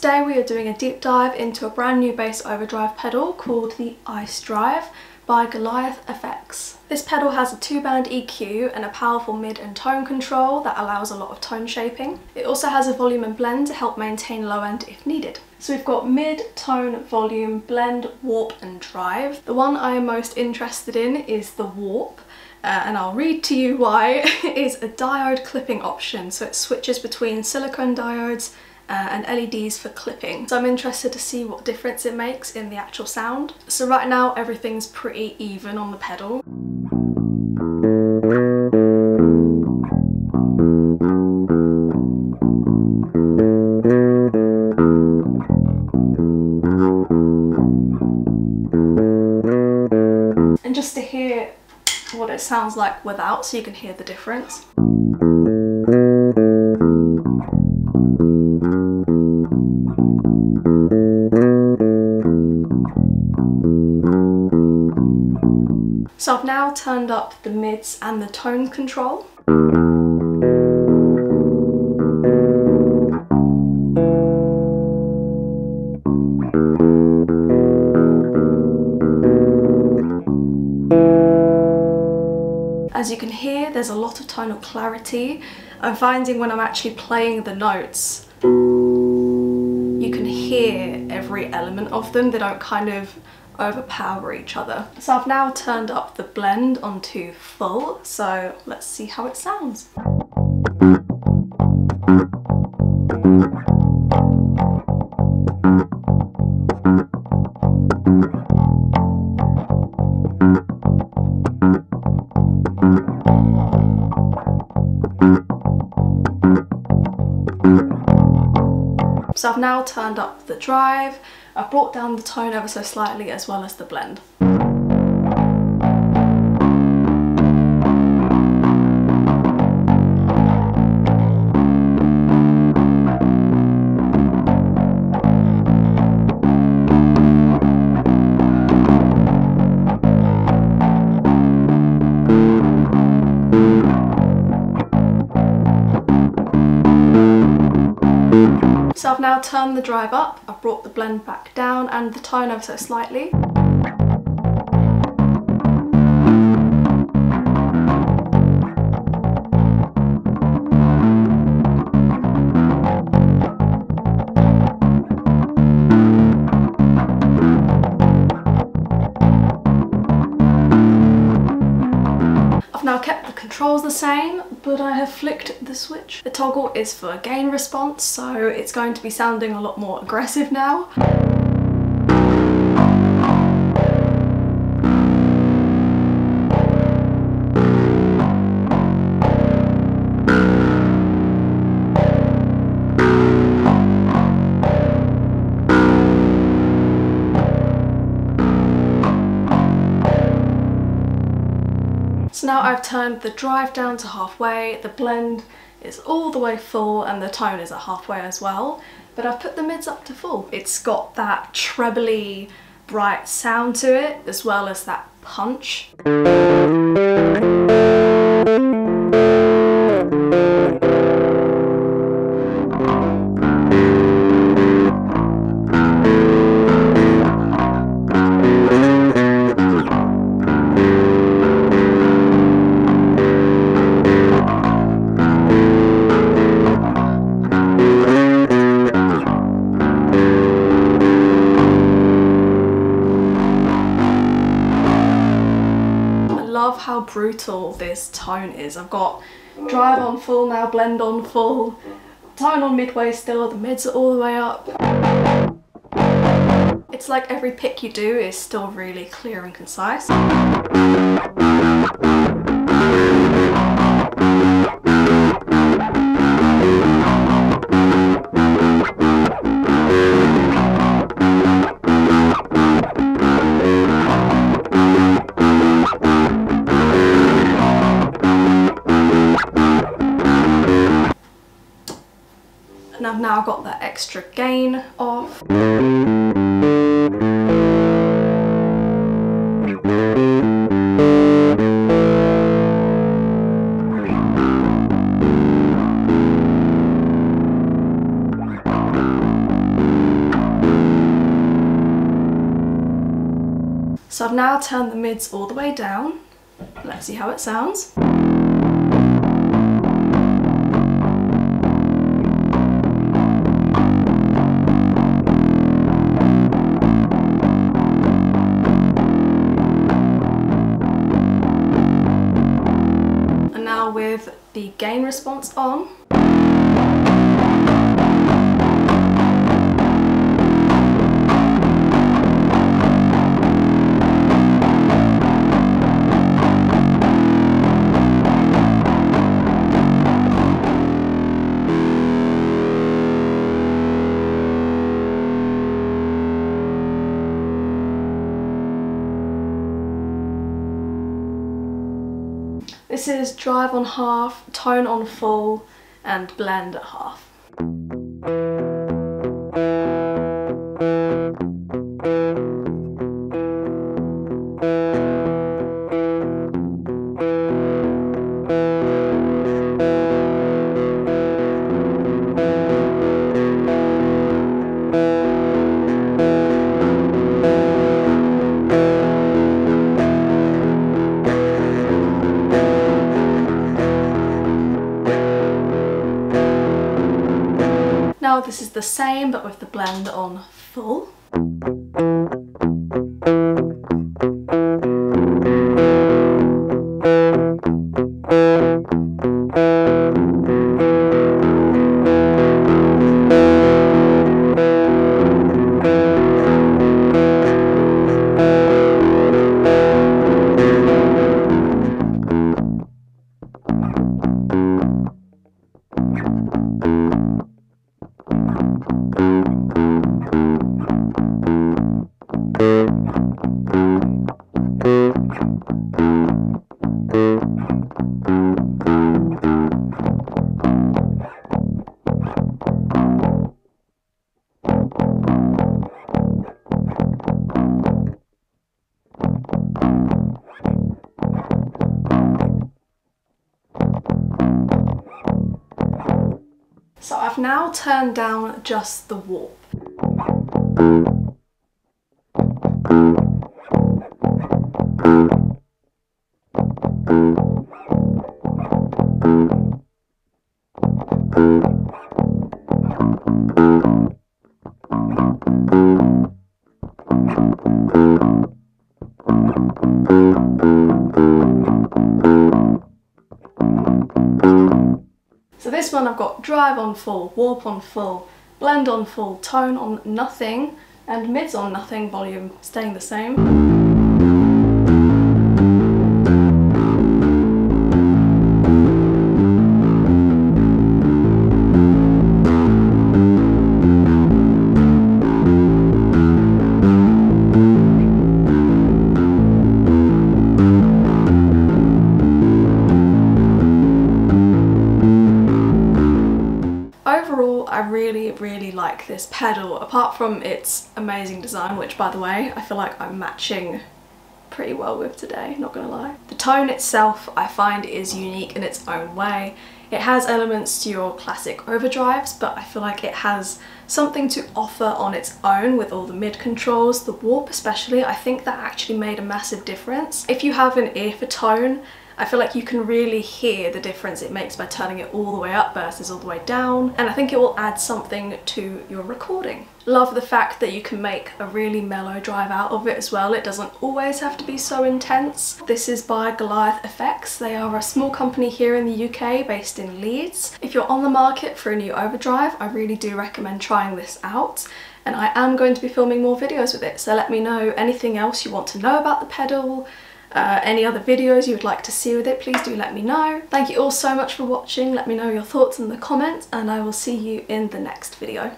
Today we are doing a deep dive into a brand new bass overdrive pedal called the Ice Drive by Goliath FX. This pedal has a two band EQ and a powerful mid and tone control that allows a lot of tone shaping. It also has a volume and blend to help maintain low end if needed. So we've got mid, tone, volume, blend, warp and drive. The one I am most interested in is the warp. Uh, and I'll read to you why, is a diode clipping option. So it switches between silicone diodes uh, and LEDs for clipping. So I'm interested to see what difference it makes in the actual sound. So right now everything's pretty even on the pedal. And just to hear what it sounds like without so you can hear the difference. So I've now turned up the mids and the tone control. As you can hear, there's a lot of tonal clarity. I'm finding when I'm actually playing the notes, you can hear every element of them. They don't kind of overpower each other. So I've now turned up the blend onto full, so let's see how it sounds. So I've now turned up the drive, I've brought down the tone ever so slightly as well as the blend. I've now turned the drive up, I've brought the blend back down and the tone ever so slightly. I've now kept the controls the same, but I have flicked the switch. The toggle is for gain response, so it's going to be sounding a lot more aggressive now. Now I've turned the drive down to halfway, the blend is all the way full and the tone is at halfway as well, but I've put the mids up to full. It's got that trebly bright sound to it as well as that punch. Brutal this tone is. I've got drive on full now, blend on full, tone on midway still, the mids are all the way up. It's like every pick you do is still really clear and concise. now got that extra gain off. So I've now turned the mids all the way down. Let's see how it sounds. The gain response on, This is drive on half, tone on full, and blend at half. This is the same but with the blend on So I've now turned down just the warp. So this one I've got drive on full, warp on full, blend on full, tone on nothing, and mids on nothing, volume staying the same. This pedal, apart from its amazing design, which by the way, I feel like I'm matching pretty well with today, not gonna lie. The tone itself I find is unique in its own way. It has elements to your classic overdrives, but I feel like it has something to offer on its own with all the mid controls, the warp especially, I think that actually made a massive difference. If you have an ear for tone, I feel like you can really hear the difference it makes by turning it all the way up versus all the way down and I think it will add something to your recording. Love the fact that you can make a really mellow drive out of it as well. It doesn't always have to be so intense. This is by Goliath Effects. They are a small company here in the UK based in Leeds. If you're on the market for a new overdrive, I really do recommend trying this out and I am going to be filming more videos with it so let me know anything else you want to know about the pedal, uh, any other videos you would like to see with it, please do let me know. Thank you all so much for watching. Let me know your thoughts in the comments and I will see you in the next video.